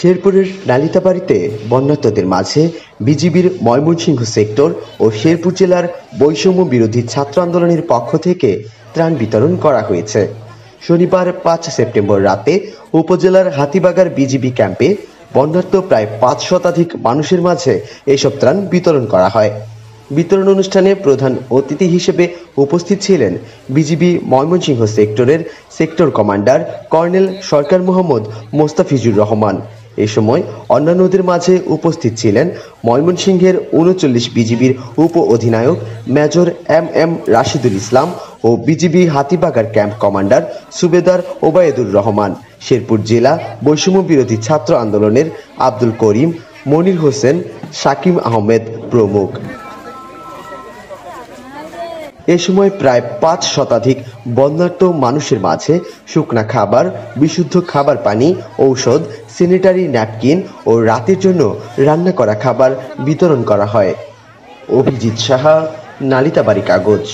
শেরপুরের নালিতাবাড়িতে বন্যার্তদের মাঝে বিজিবির ময়মনসিংহ সেক্টর ও শেরপুর জেলার বৈষম্য বিরোধী ছাত্র আন্দোলনের পক্ষ থেকে ত্রাণ বিতরণ করা হয়েছে। শনিবার পাঁচ সেপ্টেম্বর রাতে উপজেলার হাতিবাগার বিজিবি ক্যাম্পে বন্যার্ত প্রায় পাঁচ শতাধিক মানুষের মাঝে এসব ত্রাণ বিতরণ করা হয়। বিতরণ অনুষ্ঠানে প্রধান অতিথি হিসেবে উপস্থিত ছিলেন বিজিবি ময়মনসিংহ সেক্টরের sector commander colonel Sarkar Mohammad Mostafizur Rahman. এ সময় অন্যান্যদের মাঝে উপস্থিত ছিলেন ময়মনসিংহের উনচল্লিশ বিজিবির উপ অধিনায়ক major M M Rashidul Islam ও বিজিবি হাতিবাগার ক্যাম্প কমান্ডার সুবেদার ওবায়দুর রহমান, শেরপুর জেলা বৈষম্য বিরোধী ছাত্র আন্দোলনের আব্দুল করিম, মনির হোসেন সাকিম আহমেদ প্রমুখ। এ সময় প্রায় পাঁচ শতাধিক বন্যার্ত মানুষের মাঝে শুকনা খাবার, বিশুদ্ধ খাবার পানি, ঔষধ স্যানিটারি ন্যাপকিন ও রাতের জন্য রান্না করা খাবার বিতরণ করা হয়। অভিজিৎ সাহা নালিতাবাড়ি কাগজ।